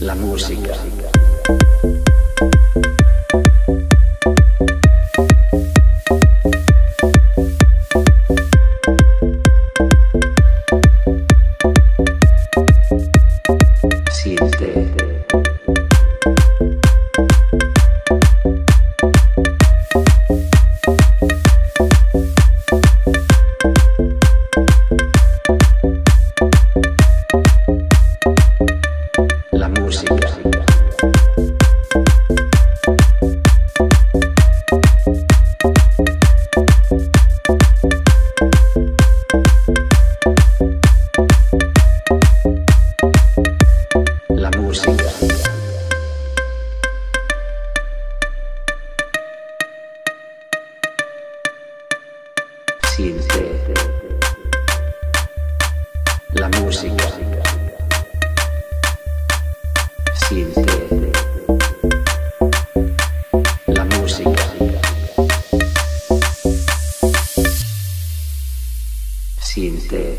La música. Siente. la música. la música. Siente la música. Siente.